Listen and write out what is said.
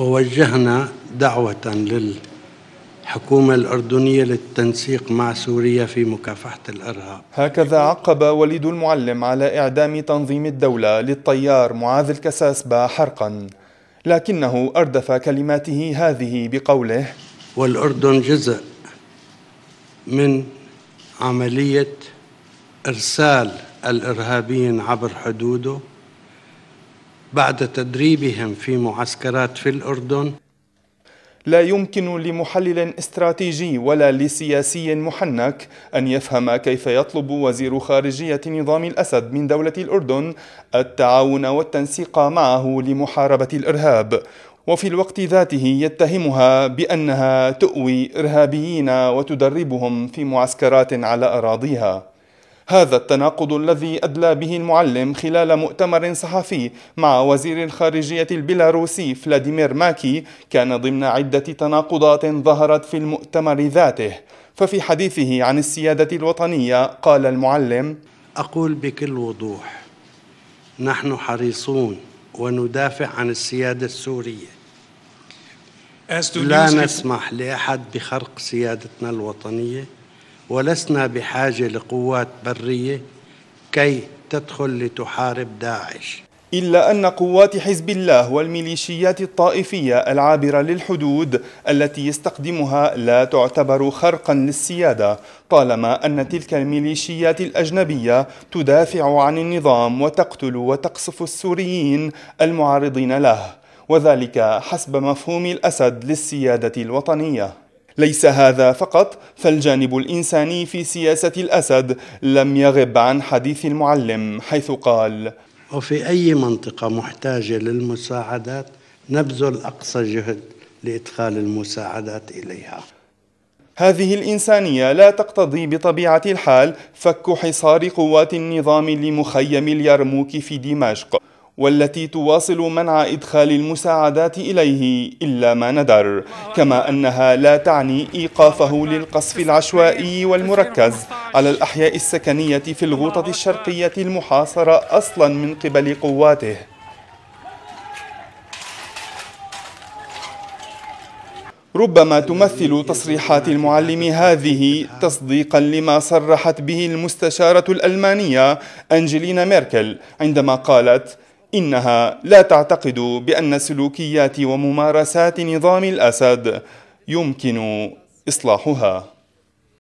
ووجهنا دعوة للحكومة الأردنية للتنسيق مع سوريا في مكافحة الإرهاب. هكذا عقب وليد المعلم على إعدام تنظيم الدولة للطيار معاذ الكساسبة حرقا لكنه أردف كلماته هذه بقوله والأردن جزء من عملية إرسال الإرهابيين عبر حدوده بعد تدريبهم في معسكرات في الأردن. لا يمكن لمحلل استراتيجي ولا لسياسي محنك أن يفهم كيف يطلب وزير خارجية نظام الأسد من دولة الأردن التعاون والتنسيق معه لمحاربة الإرهاب. وفي الوقت ذاته يتهمها بأنها تؤوي إرهابيين وتدربهم في معسكرات على أراضيها. هذا التناقض الذي أدلى به المعلم خلال مؤتمر صحفي مع وزير الخارجية البيلاروسي فلاديمير ماكي كان ضمن عدة تناقضات ظهرت في المؤتمر ذاته. ففي حديثه عن السيادة الوطنية قال المعلم أقول بكل وضوح نحن حريصون وندافع عن السيادة السورية. لا نسمح لأحد بخرق سيادتنا الوطنية. ولسنا بحاجة لقوات برية كي تدخل لتحارب داعش. إلا أن قوات حزب الله والميليشيات الطائفية العابرة للحدود التي يستخدمها لا تعتبر خرقا للسيادة طالما أن تلك الميليشيات الأجنبية تدافع عن النظام وتقتل وتقصف السوريين المعارضين له وذلك حسب مفهوم الأسد للسيادة الوطنية. ليس هذا فقط فالجانب الإنساني في سياسة الأسد لم يغب عن حديث المعلم حيث قال وفي أي منطقة محتاجة للمساعدات نبذل أقصى جهد لإدخال المساعدات إليها. هذه الإنسانية لا تقتضي بطبيعة الحال فك حصار قوات النظام لمخيم اليرموك في دمشق. والتي تواصل منع إدخال المساعدات إليه إلا ما ندر كما أنها لا تعني إيقافه للقصف العشوائي والمركز على الأحياء السكنية في الغوطة الشرقية المحاصرة أصلا من قبل قواته. ربما تمثل تصريحات المعلم هذه تصديقا لما صرحت به المستشارة الألمانية أنجلينا ميركل عندما قالت إنها لا تعتقد بأن سلوكيات وممارسات نظام الأسد يمكن إصلاحها.